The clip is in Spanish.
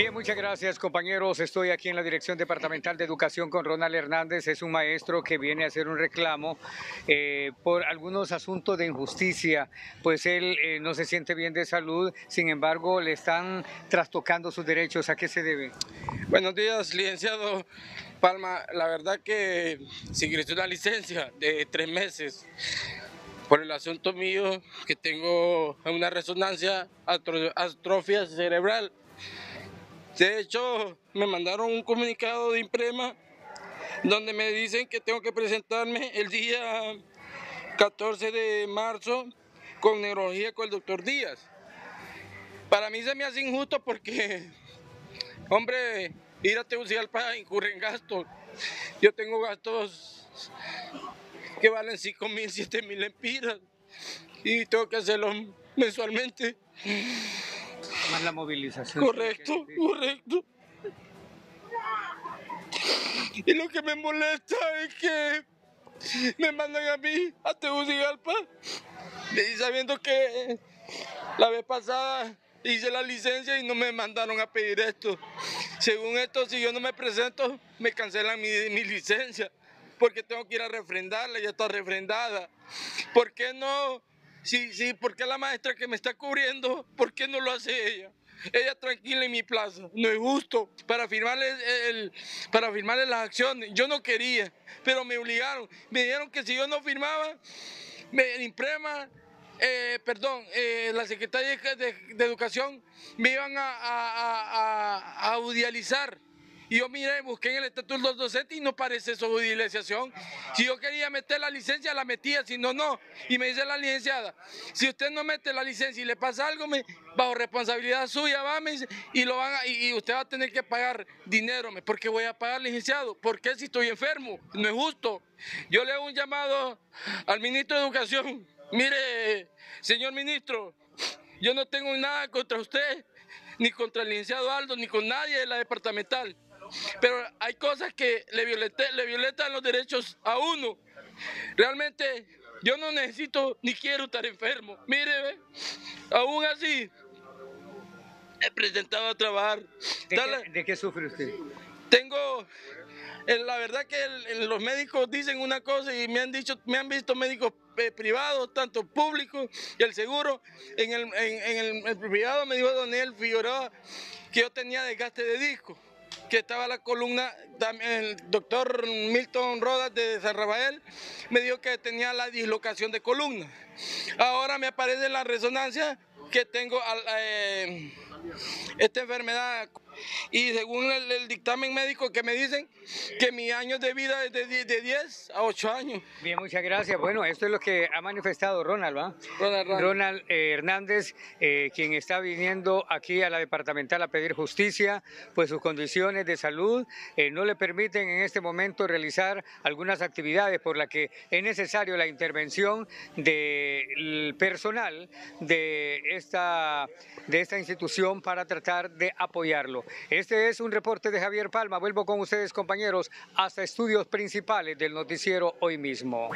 Bien, muchas gracias compañeros. Estoy aquí en la Dirección Departamental de Educación con Ronald Hernández. Es un maestro que viene a hacer un reclamo eh, por algunos asuntos de injusticia, pues él eh, no se siente bien de salud, sin embargo le están trastocando sus derechos. ¿A qué se debe? Buenos días, licenciado Palma. La verdad que si ingresé una licencia de tres meses por el asunto mío que tengo una resonancia atrofia cerebral de hecho, me mandaron un comunicado de Imprema donde me dicen que tengo que presentarme el día 14 de marzo con neurología con el doctor Díaz. Para mí se me hace injusto porque, hombre, ir a Tegucigalpa incurre en gastos. Yo tengo gastos que valen 5 mil, 7 mil empiras y tengo que hacerlo mensualmente más la movilización. Correcto, correcto. Y lo que me molesta es que me mandan a mí a Tegucigalpa y sabiendo que la vez pasada hice la licencia y no me mandaron a pedir esto. Según esto, si yo no me presento, me cancelan mi, mi licencia porque tengo que ir a refrendarla, ya está refrendada. ¿Por qué no Sí, sí, porque la maestra que me está cubriendo, ¿por qué no lo hace ella? Ella tranquila en mi plaza, no es justo para firmarle, el, para firmarle las acciones. Yo no quería, pero me obligaron. Me dijeron que si yo no firmaba, me imprema, eh, perdón, eh, la Secretaría de, Educación me iban a, a, a, a audializar. Y yo miré, busqué en el estatuto de los docentes y no parece eso utilización. Si yo quería meter la licencia, la metía, si no, no. Y me dice la licenciada, si usted no mete la licencia y le pasa algo, me, bajo responsabilidad suya, va, me dice, y, lo van y, usted va a tener que pagar dinero. ¿Por qué voy a pagar, licenciado? ¿Por qué si estoy enfermo? No es justo. Yo le hago un llamado al ministro de Educación. Mire, señor ministro, yo no tengo nada contra usted, ni contra el licenciado Aldo, ni con nadie de la departamental. Pero hay cosas que le, le violentan los derechos a uno. Realmente yo no necesito ni quiero estar enfermo. Mire, aún así he presentado a trabajar. ¿De, qué, sufre usted? Tengo, la verdad que los médicos dicen una cosa y me han dicho, me han visto médicos eh, privados, tanto públicos y el seguro. En el, el privado me dijo Daniel Figueroa que yo tenía desgaste de disco que estaba la columna, el doctor Milton Rodas de San Rafael me dijo que tenía la dislocación de columna. Ahora me aparece la resonancia que tengo eh, esta enfermedad y según el, dictamen médico que me dicen que mi año de vida es de 10, a 8 años. Bien, muchas gracias. Bueno, esto es lo que ha manifestado Ronald, ¿va? Ronald, eh, Hernández, eh, quien está viniendo aquí a la departamental a pedir justicia, pues sus condiciones de salud eh, no le permiten en este momento realizar algunas actividades por las que es necesario la intervención del personal de esta, de esta institución para tratar de apoyarlo. Este es un reporte de Javier Palma. Vuelvo con ustedes, compañeros, hasta estudios principales del noticiero hoy mismo.